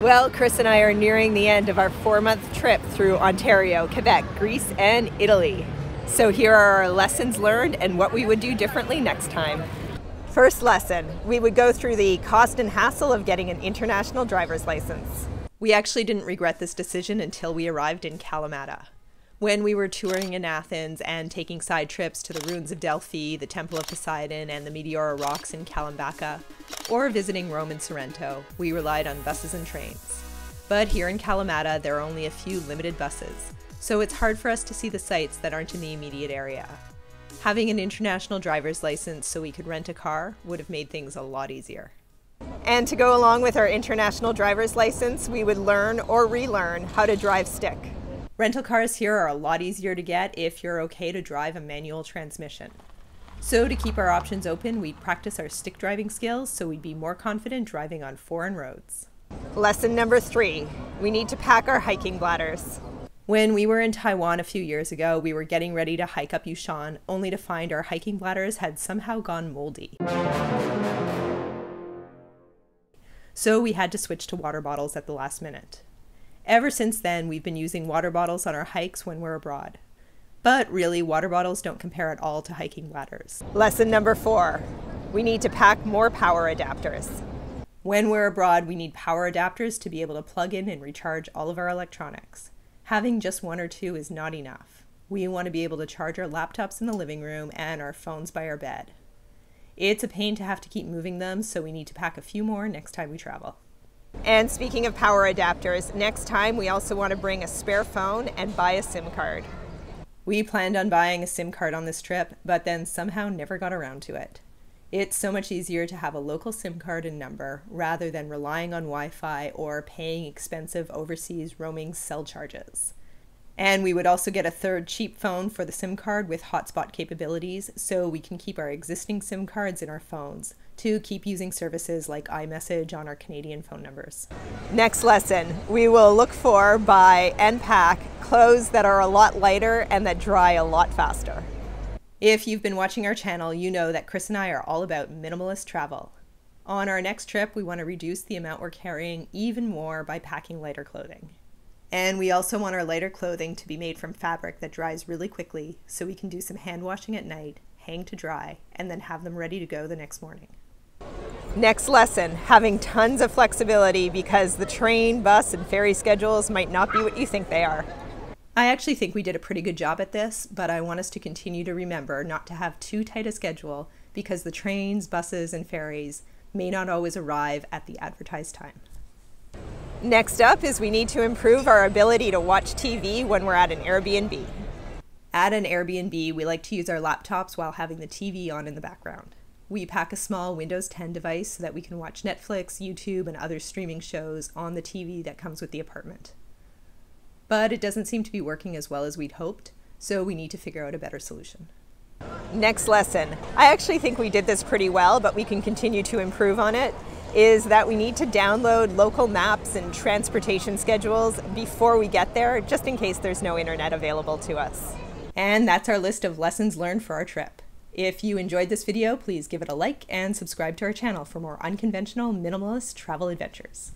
Well, Chris and I are nearing the end of our four month trip through Ontario, Quebec, Greece, and Italy. So here are our lessons learned and what we would do differently next time. First lesson we would go through the cost and hassle of getting an international driver's license. We actually didn't regret this decision until we arrived in Kalamata. When we were touring in Athens and taking side trips to the ruins of Delphi, the Temple of Poseidon, and the Meteora Rocks in Kalambaka, or visiting Rome and Sorrento, we relied on buses and trains. But here in Kalamata, there are only a few limited buses, so it's hard for us to see the sites that aren't in the immediate area. Having an international driver's license so we could rent a car would have made things a lot easier. And to go along with our international driver's license, we would learn or relearn how to drive stick. Rental cars here are a lot easier to get if you're okay to drive a manual transmission. So, to keep our options open, we'd practice our stick driving skills so we'd be more confident driving on foreign roads. Lesson number three we need to pack our hiking bladders. When we were in Taiwan a few years ago, we were getting ready to hike up Yushan, only to find our hiking bladders had somehow gone moldy. So we had to switch to water bottles at the last minute. Ever since then, we've been using water bottles on our hikes when we're abroad. But really, water bottles don't compare at all to hiking bladders. Lesson number four we need to pack more power adapters. When we're abroad, we need power adapters to be able to plug in and recharge all of our electronics. Having just one or two is not enough. We want to be able to charge our laptops in the living room and our phones by our bed. It's a pain to have to keep moving them, so we need to pack a few more next time we travel. And speaking of power adapters, next time we also want to bring a spare phone and buy a SIM card. We planned on buying a SIM card on this trip, but then somehow never got around to it. It's so much easier to have a local SIM card and number rather than relying on Wi Fi or paying expensive overseas roaming cell charges. And we would also get a third cheap phone for the SIM card with hotspot capabilities so we can keep our existing SIM cards in our phones to keep using services like iMessage on our Canadian phone numbers. Next lesson we will look for, buy, and pack clothes that are a lot lighter and that dry a lot faster. If you've been watching our channel, you know that Chris and I are all about minimalist travel. On our next trip, we want to reduce the amount we're carrying even more by packing lighter clothing. And we also want our lighter clothing to be made from fabric that dries really quickly so we can do some hand washing at night, hang to dry, and then have them ready to go the next morning. Next lesson having tons of flexibility because the train, bus, and ferry schedules might not be what you think they are. I actually think we did a pretty good job at this, but I want us to continue to remember not to have too tight a schedule because the trains, buses, and ferries may not always arrive at the advertised time. Next up is we need to improve our ability to watch TV when we're at an Airbnb. At an Airbnb, we like to use our laptops while having the TV on in the background. We pack a small Windows 10 device so that we can watch Netflix, YouTube, and other streaming shows on the TV that comes with the apartment. But it doesn't seem to be working as well as we'd hoped, so we need to figure out a better solution. Next lesson. I actually think we did this pretty well, but we can continue to improve on it is that we need to download local maps and transportation schedules before we get there, just in case there's no internet available to us. And that's our list of lessons learned for our trip. If you enjoyed this video, please give it a like and subscribe to our channel for more unconventional minimalist travel adventures.